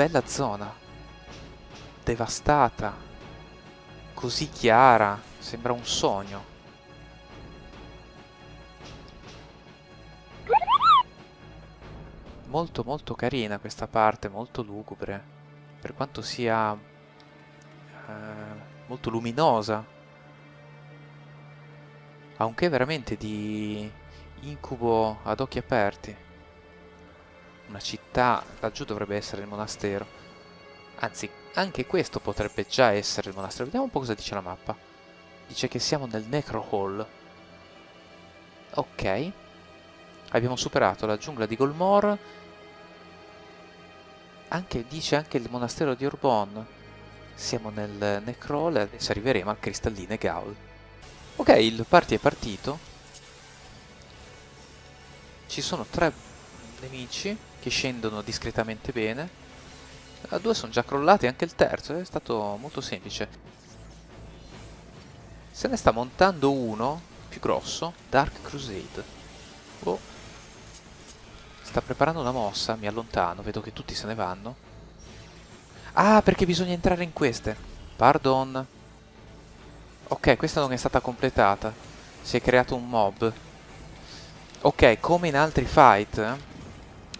bella zona! Devastata, così chiara, sembra un sogno. Molto molto carina questa parte, molto lugubre, per quanto sia eh, molto luminosa. Ha un che veramente di incubo ad occhi aperti. Una città, laggiù dovrebbe essere il monastero. Anzi, anche questo potrebbe già essere il monastero. Vediamo un po' cosa dice la mappa. Dice che siamo nel Necro Hall. Ok. Abbiamo superato la giungla di Golmor. Anche, dice anche il monastero di Urbon. Siamo nel Necrol e adesso arriveremo al Cristalline Gaul. Ok, il party è partito. Ci sono tre nemici che scendono discretamente bene. A due sono già crollati, anche il terzo è stato molto semplice. Se ne sta montando uno più grosso, Dark Crusade. Oh. Sta preparando una mossa, mi allontano, vedo che tutti se ne vanno. Ah, perché bisogna entrare in queste. Pardon. Ok, questa non è stata completata. Si è creato un mob. Ok, come in altri fight,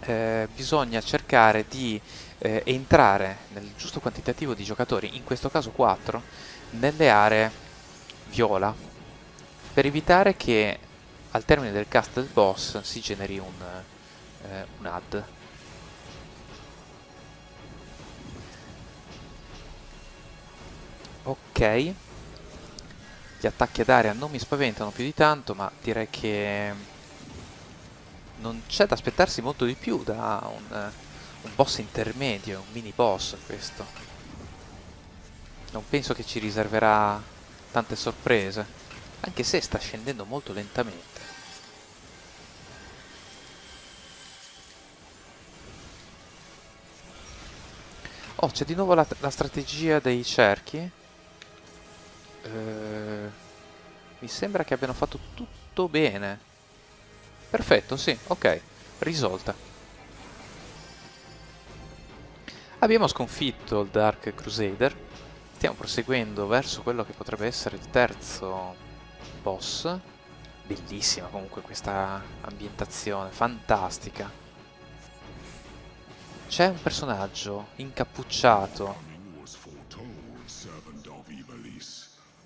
eh, bisogna cercare di eh, entrare nel giusto quantitativo di giocatori, in questo caso 4, nelle aree viola, per evitare che al termine del cast del boss si generi un, eh, un ad. Ok, gli attacchi ad area non mi spaventano più di tanto, ma direi che non c'è da aspettarsi molto di più da un, un boss intermedio, un mini boss questo. Non penso che ci riserverà tante sorprese, anche se sta scendendo molto lentamente. Oh, c'è di nuovo la, la, strategia dei cerchi. Eh, mi sembra che abbiano fatto tutto bene. Perfetto, sì, ok, risolta. Abbiamo sconfitto il Dark Crusader, stiamo proseguendo verso quello che potrebbe essere il terzo boss. Bellissima comunque questa ambientazione, fantastica. C'è un personaggio incappucciato.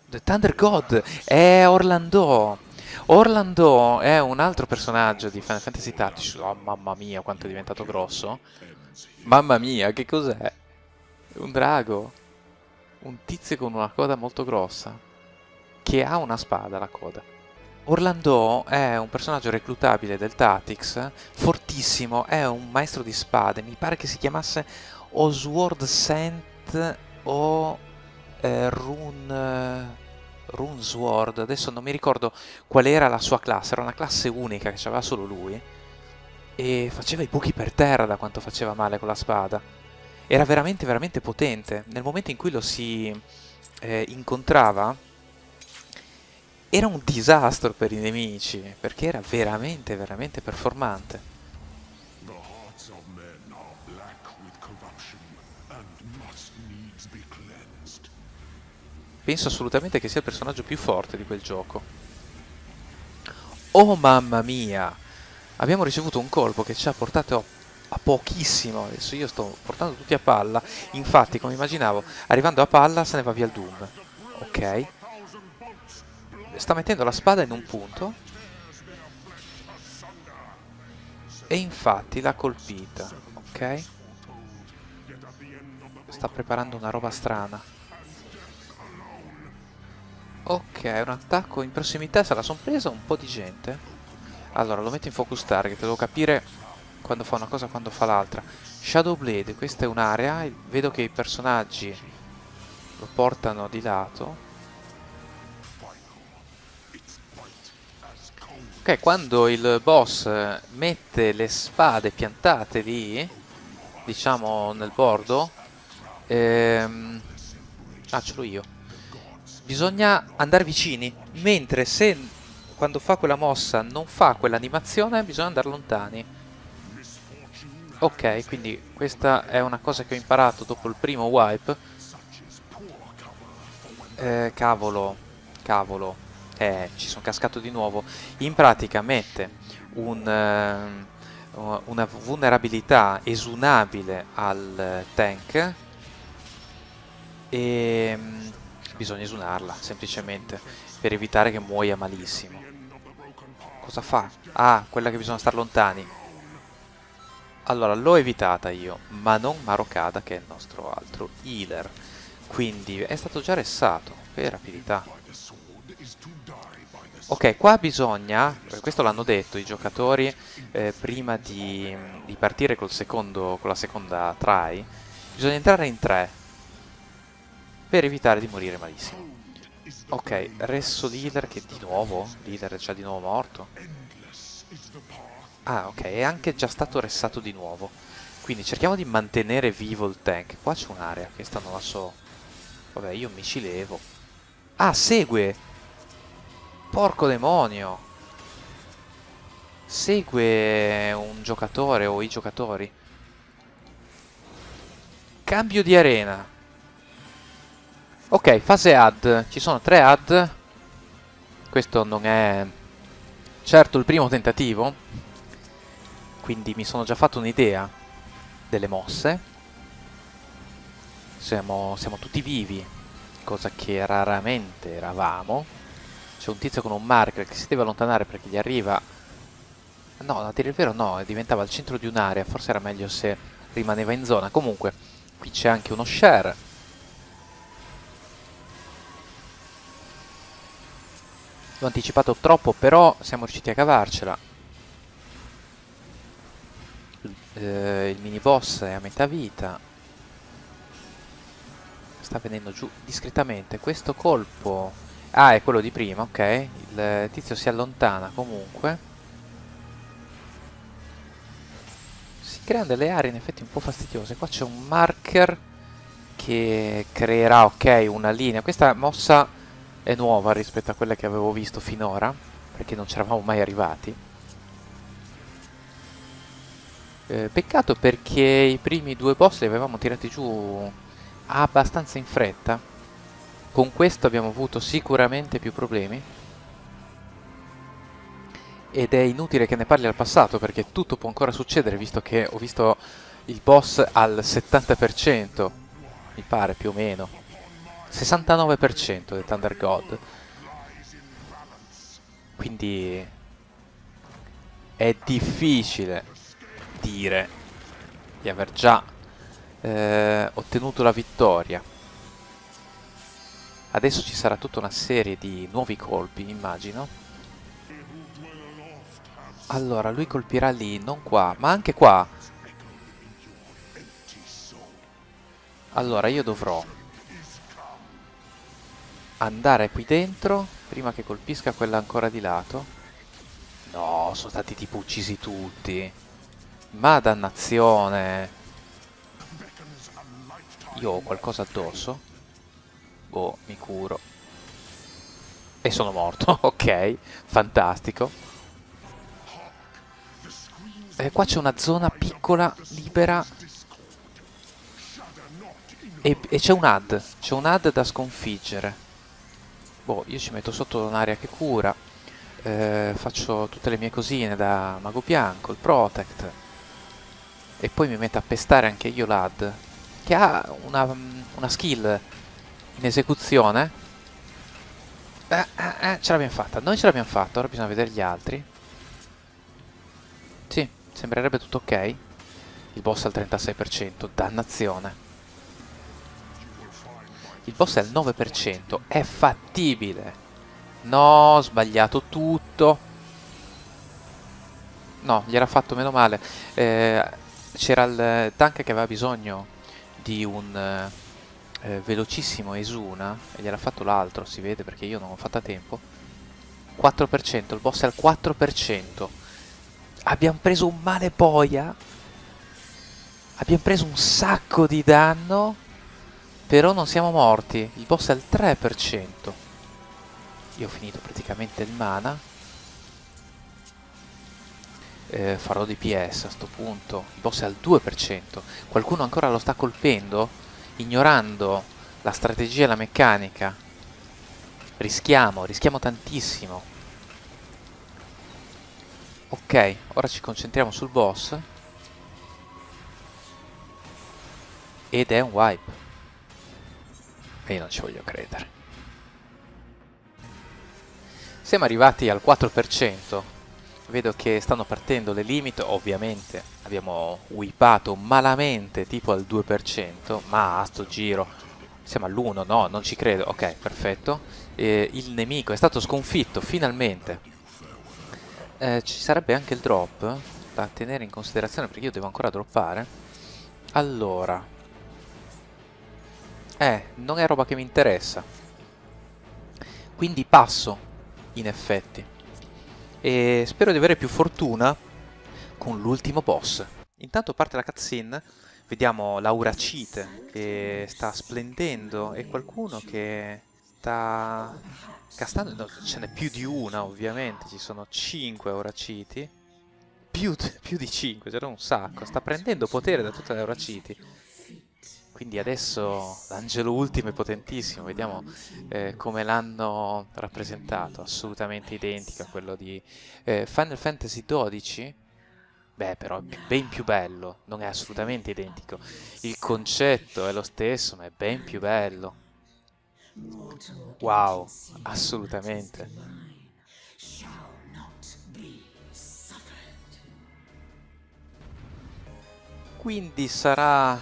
The Thunder God! È Orlando! Orlando è un altro personaggio di Final Fantasy Tactics. Oh, mamma mia, quanto è diventato grosso. Mamma mia, che cos'è? Un drago. Un tizio con una coda molto grossa. Che ha una spada, la coda. Orlando è un personaggio reclutabile del Tactics, fortissimo, è un maestro di spade, mi pare che si chiamasse Oswald Saint o eh, Rune... Runesword, adesso non mi ricordo qual era la sua classe, era una classe unica che aveva solo lui e faceva i buchi per terra da quanto faceva male con la spada. Era veramente veramente potente. Nel momento in cui lo si eh, incontrava era un disastro per i nemici, perché era veramente veramente performante. Penso assolutamente che sia il personaggio più forte di quel gioco. Oh mamma mia! Abbiamo ricevuto un colpo che ci ha portato a pochissimo. Adesso io sto portando tutti a palla. Infatti, come immaginavo, arrivando a palla se ne va via il Doom. Ok. Sta mettendo la spada in un punto. E infatti l'ha colpita. Ok. Sta preparando una roba strana. Ok, un attacco in prossimità, se la sono presa un po' di gente. Allora, lo metto in focus target, devo capire quando fa una cosa e quando fa l'altra. Shadow Blade, questa è un'area, vedo che i personaggi lo portano di lato. Ok, quando il boss mette le spade piantate lì, diciamo nel bordo, ehm... ah ce l'ho io bisogna andare vicini, mentre se quando fa quella mossa non fa quell'animazione bisogna andare lontani. Ok, quindi questa è una cosa che ho imparato dopo il primo wipe. Eh, cavolo, cavolo. Eh, ci sono cascato di nuovo. In pratica mette un, uh, una vulnerabilità esunabile al tank e um, bisogna esunarla semplicemente per evitare che muoia malissimo. Cosa fa? Ah, quella che bisogna stare lontani. Allora, l'ho evitata io, ma non Marocada che è il nostro altro healer. Quindi è stato già ressato per rapidità. Ok, qua bisogna, questo l'hanno detto i giocatori eh, prima di, di partire col secondo, con la seconda try, bisogna entrare in tre per evitare di morire malissimo. Ok, resto leader che di nuovo, leader è già di nuovo morto. Ah, ok, è anche già stato ressato di nuovo. Quindi cerchiamo di mantenere vivo il tank. Qua c'è un'area, questa non la so. Vabbè, io mi ci levo. Ah, segue! Porco demonio! Segue un giocatore o i giocatori. Cambio di arena. Ok, fase ad. Ci sono tre ad. Questo non è certo il primo tentativo. Quindi mi sono già fatto un'idea delle mosse. Siamo, siamo tutti vivi, cosa che raramente eravamo. C'è un tizio con un marker che si deve allontanare perché gli arriva... No, a dire il vero no, diventava il centro di un'area, forse era meglio se rimaneva in zona. Comunque, qui c'è anche uno share. L'ho anticipato troppo, però siamo riusciti a cavarcela. Eh, il mini boss è a metà vita. Sta venendo giù discretamente. Questo colpo Ah, è quello di prima, ok. Il tizio si allontana comunque. Si creano delle aree in effetti un po' fastidiose. Qua c'è un marker che creerà, ok, una linea. Questa mossa è nuova rispetto a quella che avevo visto finora, perché non ci eravamo mai arrivati. Eh, peccato perché i primi due boss li avevamo tirati giù abbastanza in fretta con questo abbiamo avuto sicuramente più problemi. Ed è inutile che ne parli al passato perché tutto può ancora succedere visto che ho visto il boss al 70%, mi pare più o meno. 69% del Thunder God. Quindi è difficile dire di aver già eh, ottenuto la vittoria. Adesso ci sarà tutta una serie di nuovi colpi, immagino. Allora, lui colpirà lì, non qua, ma anche qua. Allora, io dovrò andare qui dentro prima che colpisca quella ancora di lato. No, sono stati tipo uccisi tutti. Ma dannazione. Io ho qualcosa addosso. Boh, mi curo. E sono morto, ok, fantastico. E qua c'è una zona piccola, libera. E, e c'è un ad, c'è un ad da sconfiggere. Boh, io ci metto sotto un'area che cura. Eh, faccio tutte le mie cosine da mago bianco, il protect. E poi mi metto a pestare anche io l'ad. Che ha una, una skill in esecuzione. Eh, eh, eh, ce l'abbiamo fatta. Noi ce l'abbiamo fatta, ora bisogna vedere gli altri. Sì, sembrerebbe tutto ok. Il boss al 36%, dannazione. Il boss è al 9%, è fattibile. No, ho sbagliato tutto. No, gli era fatto meno male. Eh, C'era il tank che aveva bisogno di un eh, velocissimo Esuna e gliel'ha fatto l'altro, si vede perché io non ho fatto a tempo 4%, il boss è al 4% abbiamo preso un male boia abbiamo preso un sacco di danno però non siamo morti il boss è al 3% io ho finito praticamente il mana eh, farò DPS a sto punto. Il boss è al 2%. Qualcuno ancora lo sta colpendo, ignorando la strategia e la meccanica. Rischiamo, rischiamo tantissimo. Ok, ora ci concentriamo sul boss. Ed è un wipe. E io non ci voglio credere. Siamo arrivati al 4%. Vedo che stanno partendo le limite. Ovviamente abbiamo wipato malamente tipo al 2%. Ma a sto giro siamo all'1. No, non ci credo. Ok, perfetto. E il nemico è stato sconfitto finalmente. Eh, ci sarebbe anche il drop da tenere in considerazione perché io devo ancora droppare. Allora. Eh, non è roba che mi interessa. Quindi passo in effetti. E spero di avere più fortuna con l'ultimo boss. Intanto parte la cutscene, vediamo l'Auracite che sta splendendo e qualcuno che sta castando, no, ce n'è più di una ovviamente, ci sono 5 Auraciti, più, più di 5, c'era un sacco, sta prendendo potere da tutte le Auraciti quindi adesso l'angelo ultimo è potentissimo, vediamo eh, come l'hanno rappresentato, assolutamente identico a quello di eh, Final Fantasy XII. Beh, però è ben più bello, non è assolutamente identico. Il concetto è lo stesso, ma è ben più bello. Wow, assolutamente. Quindi sarà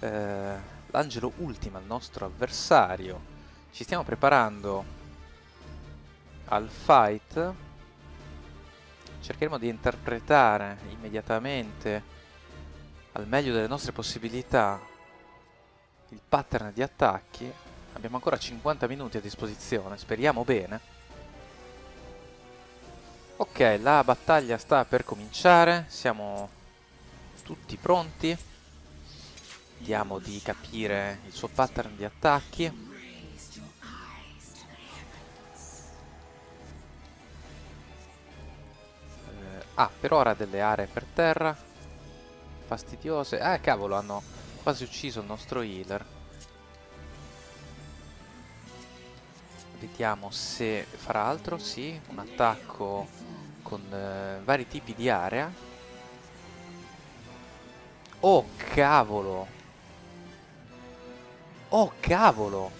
eh, l'angelo ultima, il nostro avversario. Ci stiamo preparando al fight. Cercheremo di interpretare immediatamente al meglio delle nostre possibilità il pattern di attacchi. Abbiamo ancora 50 minuti a disposizione, speriamo bene. Ok, la battaglia sta per cominciare, siamo tutti pronti. Vediamo di capire il suo pattern di attacchi. Eh, ah, per ora delle aree per terra. Fastidiose. Ah, cavolo, hanno quasi ucciso il nostro healer. Vediamo se farà altro. Sì, un attacco con eh, vari tipi di area. Oh, cavolo! Oh, cavolo!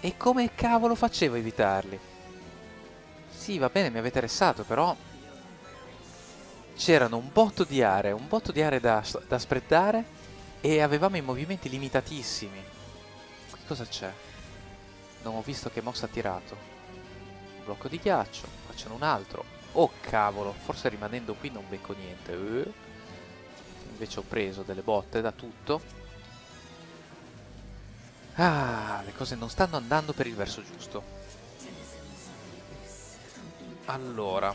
E come cavolo facevo a evitarli? Sì, va bene, mi avete ressato, però... C'erano un botto di aree, un botto di aree da, da spreadare e avevamo i movimenti limitatissimi. Qui cosa c'è? Non ho visto che mossa ha tirato. Un blocco di ghiaccio, c'è un altro. Oh cavolo, forse rimanendo qui non becco niente. Uh invece ho preso delle botte da tutto. Ah, le cose non stanno andando per il verso giusto. Allora,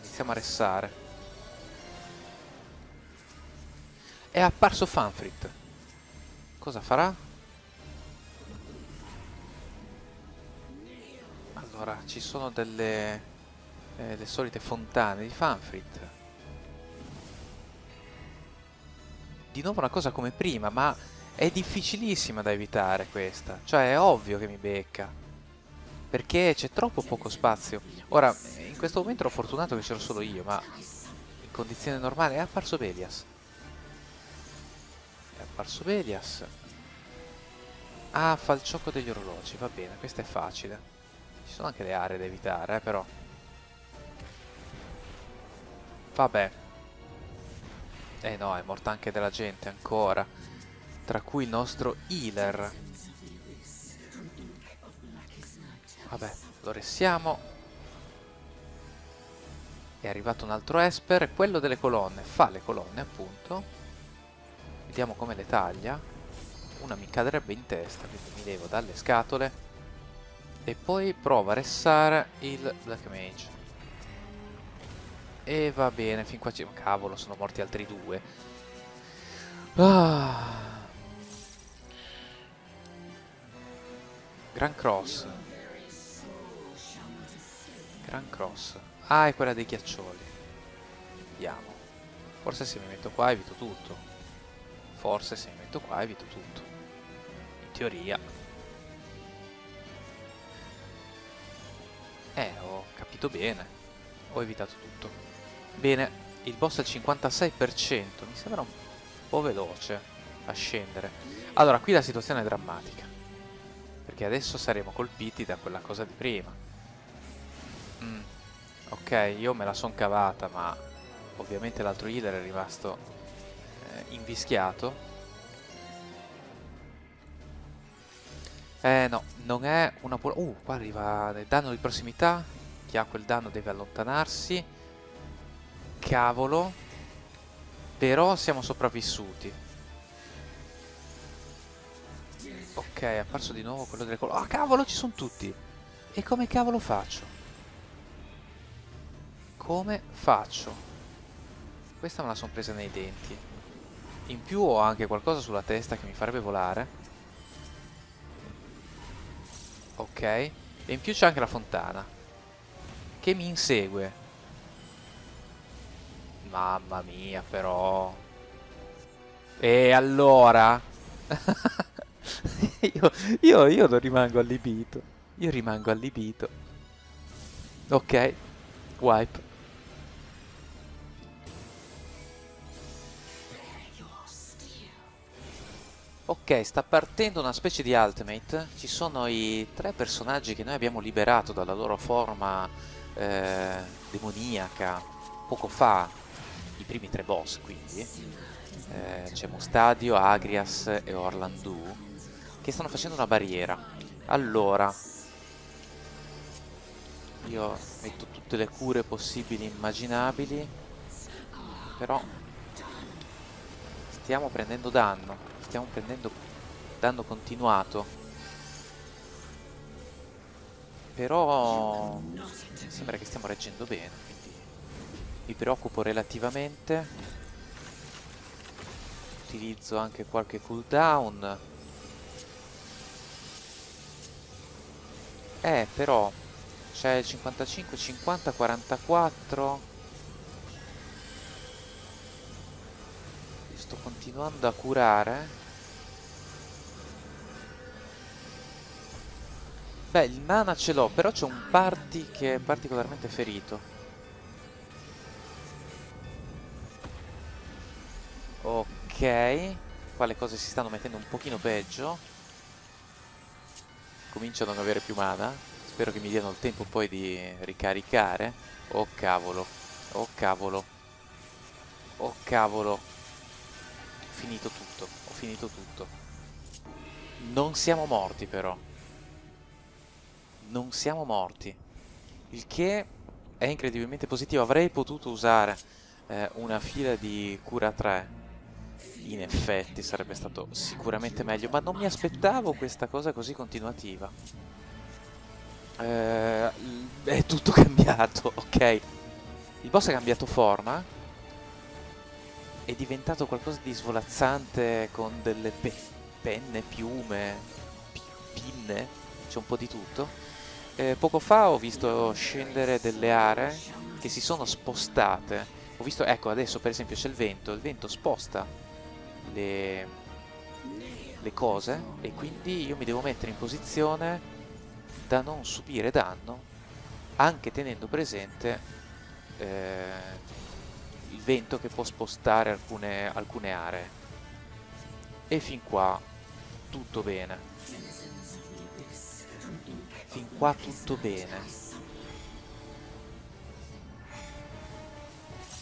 iniziamo a ressare. È apparso Fanfrit. Cosa farà? Allora, ci sono delle eh, le solite fontane di Fanfrit. Di nuovo una cosa come prima, ma è difficilissima da evitare questa. Cioè è ovvio che mi becca. Perché c'è troppo poco spazio. Ora, in questo momento ero fortunato che c'ero solo io, ma in condizioni normali è apparso Belias. È apparso Belias. Ah, fa il gioco degli orologi, va bene, questo è facile. Ci sono anche le aree da evitare, eh, però. Vabbè, eh no, è morta anche della gente ancora. Tra cui il nostro healer. Vabbè, lo restiamo. È arrivato un altro Esper, quello delle colonne. Fa le colonne, appunto. Vediamo come le taglia. Una mi cadrebbe in testa, quindi mi levo dalle scatole. E poi prova a ressare il Black Mage. E va bene, fin qua ci... Cavolo, sono morti altri due. Ah. Gran cross. Gran cross. Ah, è quella dei ghiaccioli. Vediamo. Forse se mi metto qua evito tutto. Forse se mi metto qua evito tutto. In teoria. Eh, ho capito bene. Ho evitato tutto. Bene, il boss al 56%. Mi sembra un po' veloce a scendere. Allora, qui la situazione è drammatica. Perché adesso saremo colpiti da quella cosa di prima. Mm. Ok, io me la son cavata, ma ovviamente l'altro healer è rimasto eh, invischiato. Eh no, non è una pura... Uh, qua arriva il danno di prossimità. Chi ha quel danno deve allontanarsi. Cavolo. Però siamo sopravvissuti. Ok, è apparso di nuovo quello delle colonne. Ah, cavolo, ci sono tutti. E come cavolo faccio? Come faccio? Questa me la sono presa nei denti. In più ho anche qualcosa sulla testa che mi farebbe volare. Ok. E in più c'è anche la fontana. Che mi insegue. Mamma mia, però. E allora? io, io, io non rimango allibito. Io rimango allibito. Ok. Wipe. Ok, sta partendo una specie di ultimate. Ci sono i tre personaggi che noi abbiamo liberato dalla loro forma eh, demoniaca poco fa. I primi tre boss, quindi. Eh, C'è Mustadio, Agrias e Orlandu che stanno facendo una barriera. Allora, io metto tutte le cure possibili e immaginabili, però stiamo prendendo danno stiamo prendendo danno continuato però sembra che stiamo reggendo bene mi preoccupo relativamente. Utilizzo anche qualche cooldown. Eh però c'è il 55 50 44 sto continuando a curare. Beh, il mana ce l'ho, però c'è un party che è particolarmente ferito. Ok, qua le cose si stanno mettendo un pochino peggio. Comincio a non avere più mana. Spero che mi diano il tempo poi di ricaricare. Oh cavolo, oh cavolo, oh cavolo. Ho finito tutto, ho finito tutto. Non siamo morti però non siamo morti. Il che è incredibilmente positivo. Avrei potuto usare eh, una fila di cura 3. In effetti sarebbe stato sicuramente meglio, ma non mi aspettavo questa cosa così continuativa. Eh, è tutto cambiato, ok. Il boss ha cambiato forma. È diventato qualcosa di svolazzante con delle pe penne, piume, pinne, c'è un po' di tutto eh, poco fa ho visto scendere delle aree che si sono spostate. Ho visto, ecco, adesso per esempio c'è il vento, il vento sposta le, le cose e quindi io mi devo mettere in posizione da non subire danno anche tenendo presente eh, il vento che può spostare alcune, alcune aree. E fin qua tutto bene fin qua tutto bene.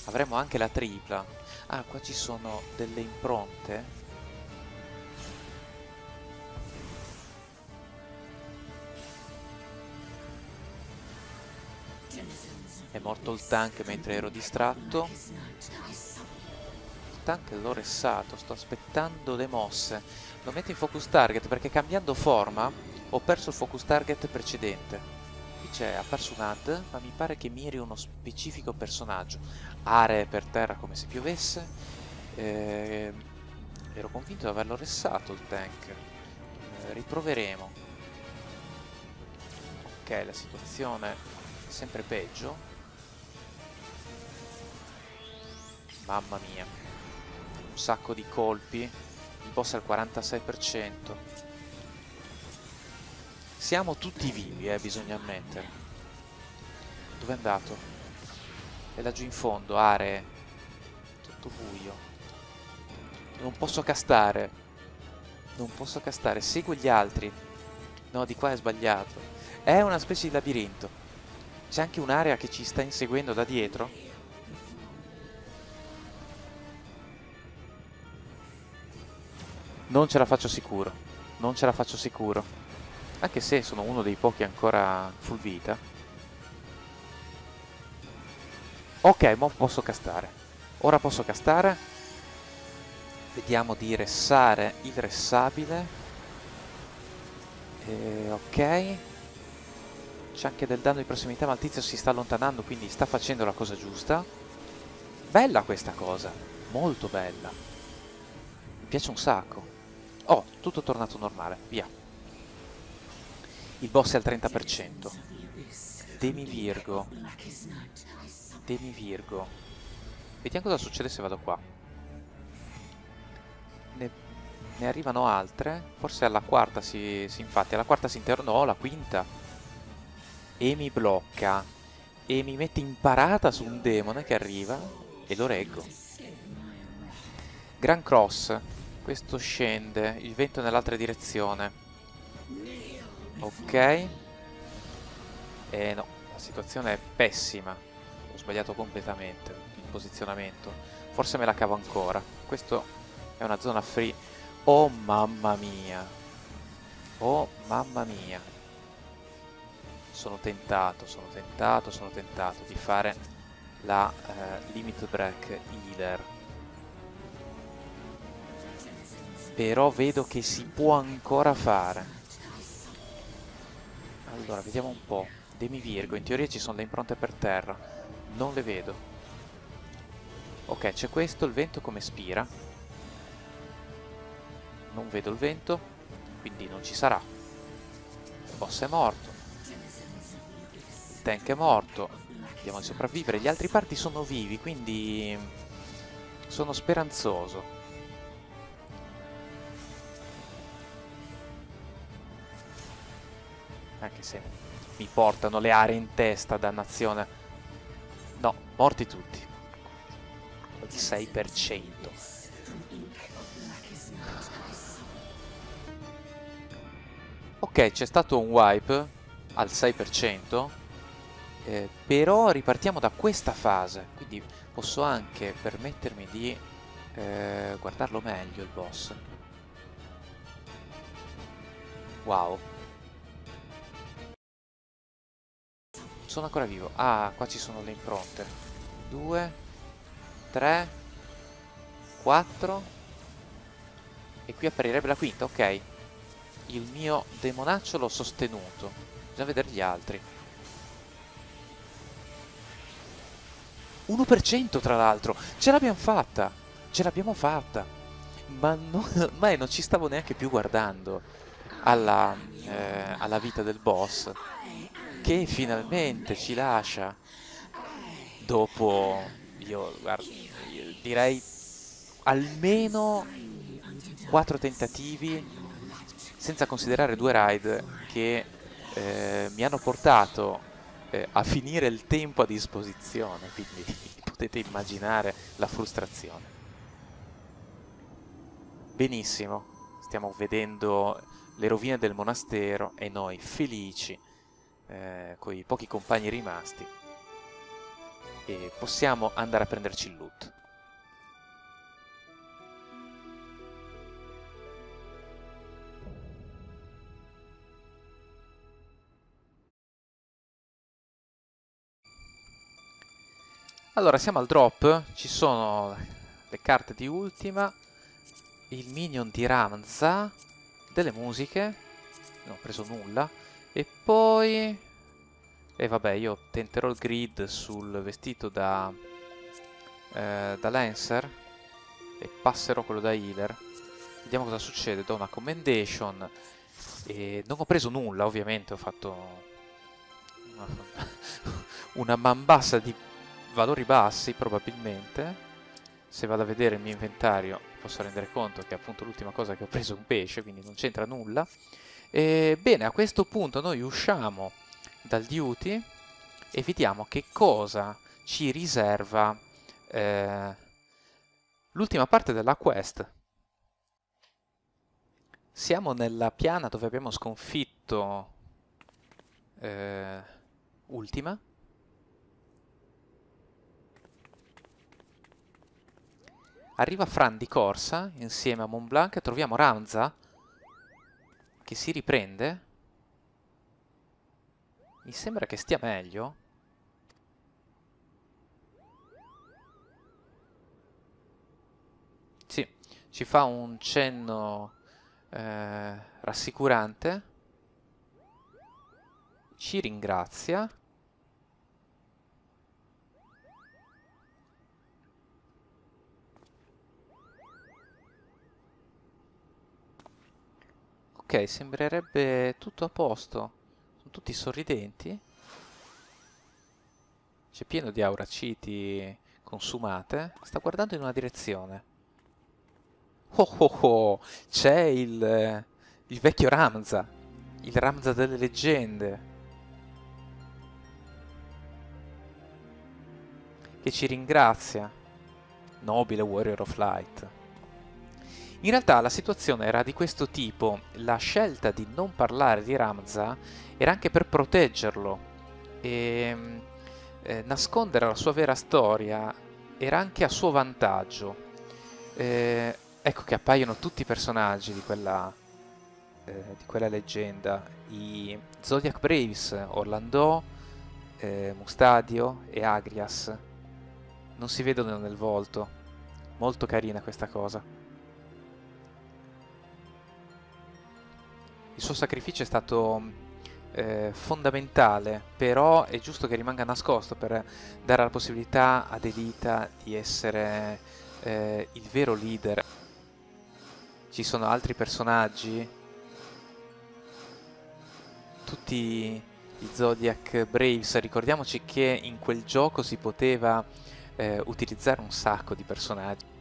Avremo anche la tripla. Ah, qua ci sono delle impronte. È morto il tank mentre ero distratto. Il tank l'ho ressato, sto aspettando le mosse. Lo metto in focus target perché cambiando forma ho perso il focus target precedente. Qui c'è apparso un ad, ma mi pare che miri uno specifico personaggio. Aree per terra come se piovesse. Eh, ero convinto di averlo ressato il tank. Eh, riproveremo. Ok, la situazione sempre peggio. Mamma mia. Un sacco di colpi. Il boss al 46%. Siamo tutti vivi, eh, bisogna ammettere. Dove è andato? È laggiù in fondo, aree. Tutto buio. Non posso castare. Non posso castare. Segui gli altri. No, di qua è sbagliato. È una specie di labirinto. C'è anche un'area che ci sta inseguendo da dietro. Non ce la faccio sicuro. Non ce la faccio sicuro. Anche se sono uno dei pochi ancora full vita. Ok, mo posso castare. Ora posso castare. Vediamo di ressare il ressabile. Eh, ok. C'è anche del danno di prossimità, ma il tizio si sta allontanando, quindi sta facendo la cosa giusta. Bella questa cosa. Molto bella. Mi piace un sacco. Oh, tutto tornato normale. Via. Il boss è al 30%. Demi Virgo. Demi Virgo. Vediamo cosa succede se vado qua. Ne, ne arrivano altre. Forse alla quarta si, si infatti. Alla quarta si interrompe. No, la quinta. E mi blocca. E mi mette in parata su un demone che arriva. E lo reggo. Gran Cross. Questo scende. Il vento nell'altra direzione. Ok. E no, la situazione è pessima. Ho sbagliato completamente il posizionamento. Forse me la cavo ancora. Questo è una zona free. Oh mamma mia. Oh mamma mia. Sono tentato, sono tentato, sono tentato di fare la eh, limit break healer. Però vedo che si può ancora fare. Allora, vediamo un po'. Demi Virgo, in teoria ci sono le impronte per terra. Non le vedo. Ok, c'è questo, il vento come spira. Non vedo il vento, quindi non ci sarà. Il boss è morto. Il tank è morto. Vediamo di sopravvivere. Gli altri parti sono vivi, quindi sono speranzoso. Anche se mi portano le aree in testa, dannazione. No, morti tutti. Il 6%. Ok, c'è stato un wipe al 6%, eh, però ripartiamo da questa fase, quindi posso anche permettermi di eh, guardarlo meglio il boss. Wow. Sono ancora vivo. Ah, qua ci sono le impronte. 2, 3, 4. E qui apparirebbe la quinta, ok. Il mio demonaccio l'ho sostenuto. Bisogna vedere gli altri. 1% tra l'altro. Ce l'abbiamo fatta. Ce l'abbiamo fatta. Ma non, ormai non ci stavo neanche più guardando alla, eh, alla vita del boss che finalmente ci lascia dopo, io, direi almeno quattro tentativi, senza considerare due ride che eh, mi hanno portato eh, a finire il tempo a disposizione, quindi potete immaginare la frustrazione. Benissimo, stiamo vedendo le rovine del monastero e noi felici eh, con i pochi compagni rimasti. E possiamo andare a prenderci il loot. Allora, siamo al drop, ci sono le carte di ultima, il minion di Ramza, delle musiche, non ho preso nulla, e poi... E vabbè, io tenterò il grid sul vestito da, eh, da Lancer e passerò quello da healer. Vediamo cosa succede. Do una commendation e non ho preso nulla, ovviamente, ho fatto una, una man bassa di valori bassi probabilmente. Se vado a vedere il mio inventario posso rendere conto che appunto l'ultima cosa che ho preso è un pesce, quindi non c'entra nulla. E, bene, a questo punto noi usciamo dal duty e vediamo che cosa ci riserva eh, l'ultima parte della quest. Siamo nella piana dove abbiamo sconfitto eh, Ultima. Arriva Fran di corsa insieme a Montblanc e troviamo Ramza che si riprende. Mi sembra che stia meglio. Sì, ci fa un cenno eh, rassicurante. Ci ringrazia. Ok, sembrerebbe tutto a posto. Sono tutti sorridenti. C'è pieno di auraciti consumate. Sta guardando in una direzione. Oh oh oh! C'è il, il vecchio Ramza. Il Ramza delle leggende. Che ci ringrazia. Nobile Warrior of Light. In realtà la situazione era di questo tipo, la scelta di non parlare di Ramza era anche per proteggerlo e eh, nascondere la sua vera storia era anche a suo vantaggio. Eh, ecco che appaiono tutti i personaggi di quella, eh, di quella leggenda, i Zodiac Braves, Orlando, eh, Mustadio e Agrias. Non si vedono nel volto, molto carina questa cosa. Il suo sacrificio è stato eh, fondamentale, però è giusto che rimanga nascosto per dare la possibilità ad Elita di essere eh, il vero leader. Ci sono altri personaggi, tutti i Zodiac Braves, ricordiamoci che in quel gioco si poteva eh, utilizzare un sacco di personaggi.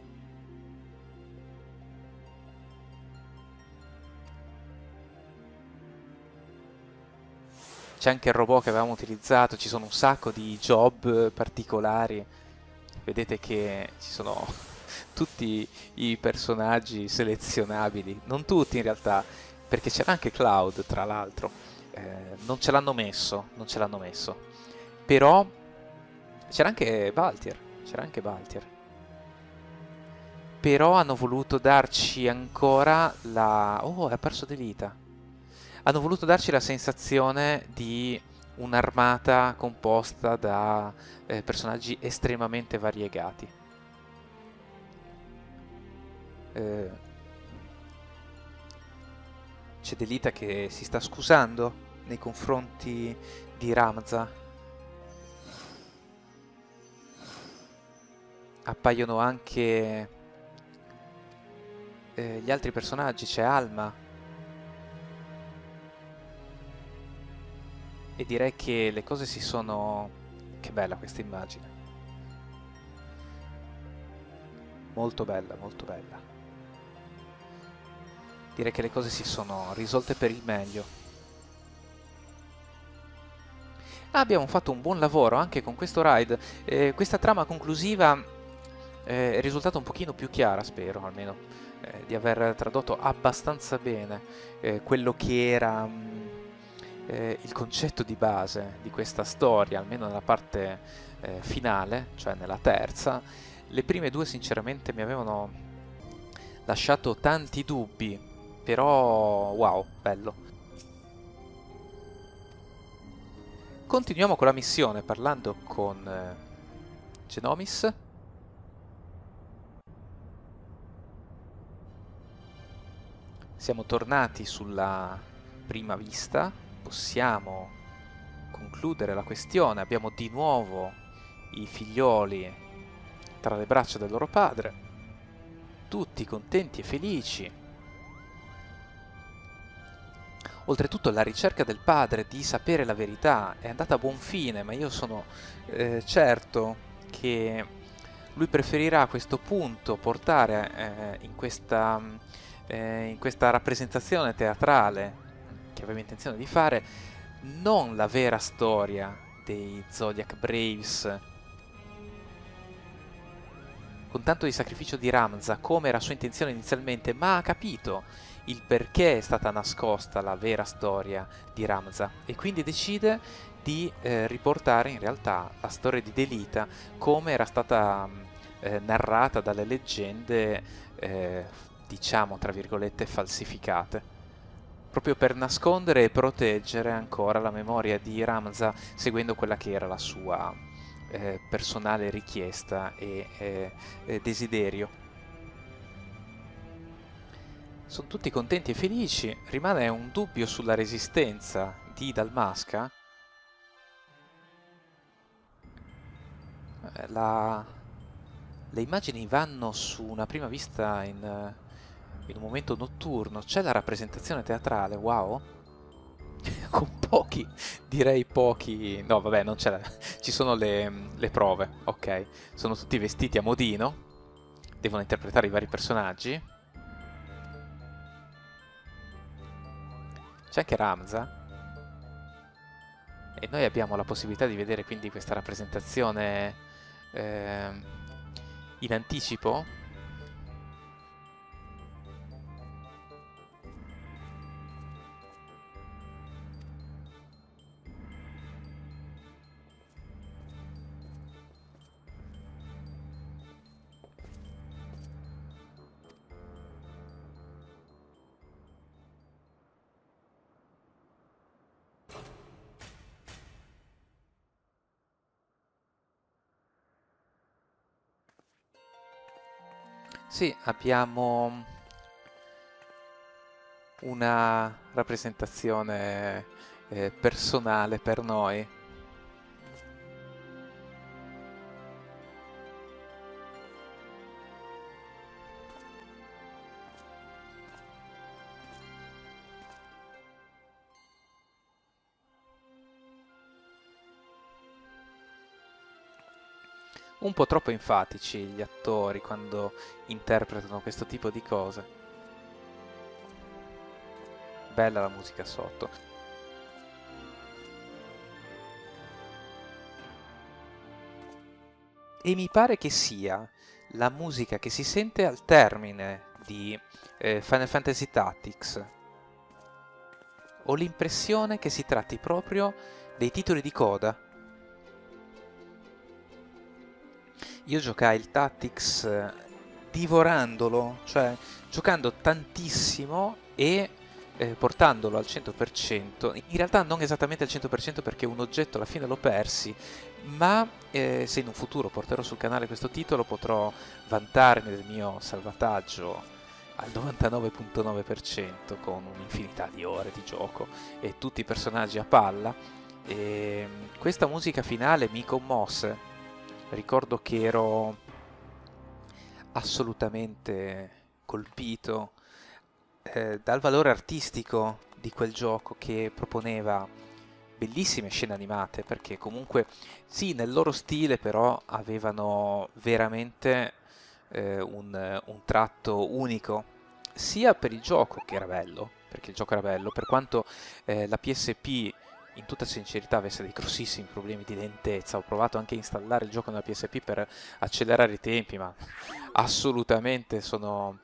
C'è anche il robot che avevamo utilizzato, ci sono un sacco di job particolari, vedete che ci sono tutti i personaggi selezionabili, non tutti in realtà, perché c'era anche Cloud tra l'altro, eh, non ce l'hanno messo, non ce l'hanno messo, però c'era anche Baltier, c'era anche Baltier. Però hanno voluto darci ancora la... Oh, ha perso Delita hanno voluto darci la sensazione di un'armata composta da eh, personaggi estremamente variegati. Eh, c'è Delita che si sta scusando nei confronti di Ramza. Appaiono anche eh, gli altri personaggi, c'è Alma e direi che le cose si sono... Che bella questa immagine. Molto bella, molto bella. Direi che le cose si sono risolte per il meglio. Ah, abbiamo fatto un buon lavoro anche con questo ride. Eh, questa trama conclusiva eh, è risultata un pochino più chiara, spero, almeno, eh, di aver tradotto abbastanza bene eh, quello che era... Mh, mm, eh, il concetto di base di questa storia, almeno nella parte eh, finale, cioè nella terza, le prime due sinceramente mi avevano lasciato tanti dubbi, però wow, bello. Continuiamo con la missione parlando con eh, Genomis. Siamo tornati sulla prima vista possiamo concludere la questione. Abbiamo di nuovo i figlioli tra le braccia del loro padre, tutti contenti e felici. Oltretutto la ricerca del padre di sapere la verità è andata a buon fine, ma io sono eh, certo che lui preferirà a questo punto portare eh, in, questa, eh, in questa rappresentazione teatrale che aveva intenzione di fare non la vera storia dei Zodiac Braves. Con tanto di sacrificio di Ramza come era sua intenzione inizialmente, ma ha capito il perché è stata nascosta la vera storia di Ramza e quindi decide di eh, riportare in realtà la storia di Delita come era stata eh, narrata dalle leggende, eh, diciamo tra virgolette, falsificate proprio per nascondere e proteggere ancora la memoria di Ramza seguendo quella che era la sua eh, personale richiesta e eh, desiderio. Sono tutti contenti e felici, rimane un dubbio sulla resistenza di Dalmasca. Eh, la... Le immagini vanno su una prima vista in, in un momento notturno, c'è la rappresentazione teatrale, wow! con pochi, direi pochi, no vabbè non c'è, ci sono le, le, prove, ok, sono tutti vestiti a modino, devono interpretare i vari personaggi, c'è anche Ramza, e noi abbiamo la possibilità di vedere quindi questa rappresentazione eh, in anticipo Sì, abbiamo una rappresentazione eh, personale per noi. Un po' troppo enfatici gli attori quando interpretano questo tipo di cose. Bella la musica sotto. E mi pare che sia la musica che si sente al termine di eh, Final Fantasy Tactics. Ho l'impressione che si tratti proprio dei titoli di coda io giocai il Tactics eh, divorandolo, cioè giocando tantissimo e eh, portandolo al 100%, in realtà non esattamente al 100% perché un oggetto alla fine l'ho persi, ma eh, se in un futuro porterò sul canale questo titolo potrò vantarmi del mio salvataggio al 99.9% con un'infinità di ore di gioco e tutti i personaggi a palla. E questa musica finale mi commosse ricordo che ero assolutamente colpito eh, dal valore artistico di quel gioco che proponeva bellissime scene animate perché comunque sì nel loro stile però avevano veramente eh, un, un tratto unico sia per il gioco che era bello perché il gioco era bello per quanto eh, la PSP in tutta sincerità avesse dei grossissimi problemi di lentezza. Ho provato anche a installare il gioco nella PSP per accelerare i tempi, ma assolutamente sono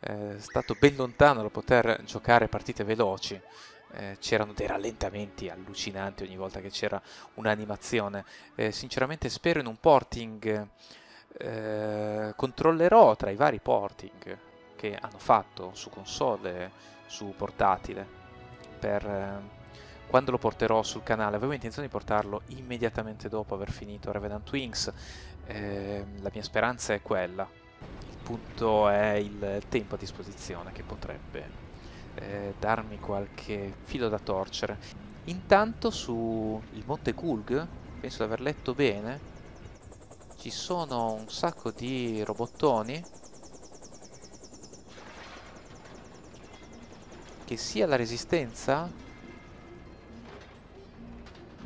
eh, stato ben lontano da poter giocare partite veloci. Eh, c'erano dei rallentamenti allucinanti ogni volta che c'era un'animazione. Eh, sinceramente spero in un porting. Eh, controllerò tra i vari porting che hanno fatto su console, su portatile per eh, quando lo porterò sul canale avevo intenzione di portarlo immediatamente dopo aver finito Revenant Wings eh, la mia speranza è quella. Il punto è il tempo a disposizione che potrebbe eh, darmi qualche filo da torcere. Intanto su il Monte Kulg penso di aver letto bene ci sono un sacco di robottoni che sia la resistenza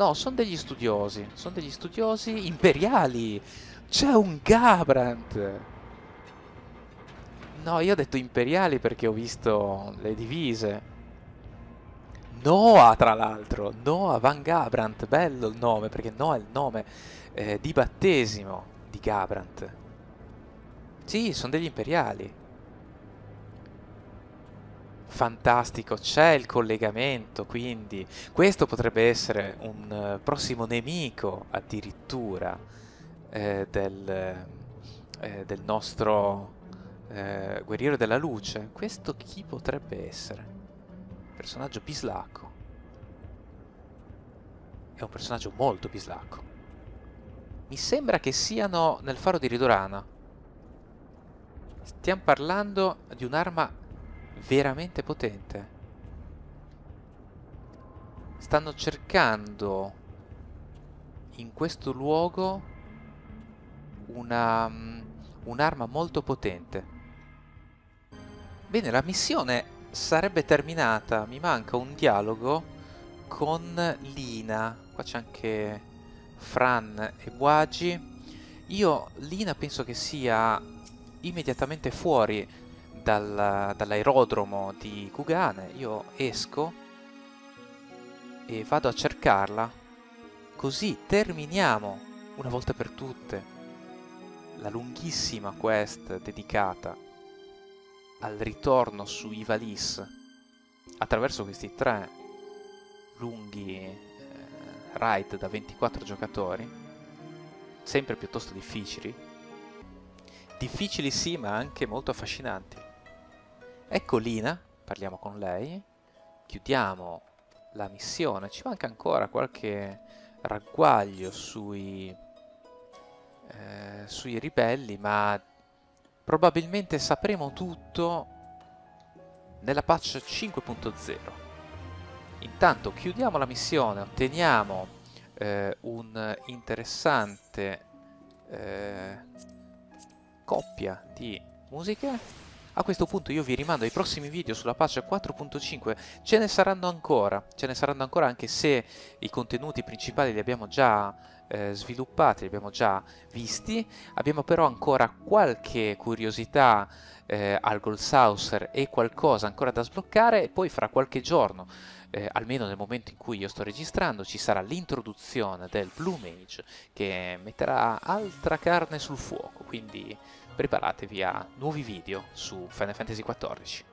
No, sono degli studiosi, sono degli studiosi imperiali. C'è un Gabrant. No, io ho detto imperiali perché ho visto le divise. Noah, tra l'altro. Noah Van Gabrant. Bello il nome, perché Noah è il nome eh, di battesimo di Gabrant. Sì, sono degli imperiali. Fantastico, c'è il collegamento, quindi questo potrebbe essere un uh, prossimo nemico addirittura eh, del, eh, del, nostro eh, guerriero della luce. Questo chi potrebbe essere? Personaggio bislacco. È un personaggio molto bislacco. Mi sembra che siano nel faro di Ridorana. Stiamo parlando di un'arma veramente potente. Stanno cercando in questo luogo um, un'arma molto potente. Bene, la missione sarebbe terminata. Mi manca un dialogo con Lina. Qua c'è anche Fran e Buagi. Io, Lina, penso che sia immediatamente fuori dal, dall'aerodromo di Kugane, io esco e vado a cercarla, così terminiamo una volta per tutte la lunghissima quest dedicata al ritorno su Ivalice attraverso questi tre lunghi eh, ride da 24 giocatori, sempre piuttosto difficili, difficili sì ma anche molto affascinanti. Ecco Lina, parliamo con lei, chiudiamo la missione, ci manca ancora qualche ragguaglio sui, eh, sui ribelli, ma probabilmente sapremo tutto nella patch 5.0. Intanto chiudiamo la missione, otteniamo eh, un interessante eh, coppia di musiche a questo punto io vi rimando ai prossimi video sulla patch 4.5, ce ne saranno ancora, ce ne saranno ancora anche se i contenuti principali li abbiamo già eh, sviluppati, li abbiamo già visti, abbiamo però ancora qualche curiosità eh, al Gold Saucer e qualcosa ancora da sbloccare. E poi fra qualche giorno eh, almeno nel momento in cui io sto registrando, ci sarà l'introduzione del Blue Mage che metterà altra carne sul fuoco, quindi preparatevi a nuovi video su Final Fantasy XIV.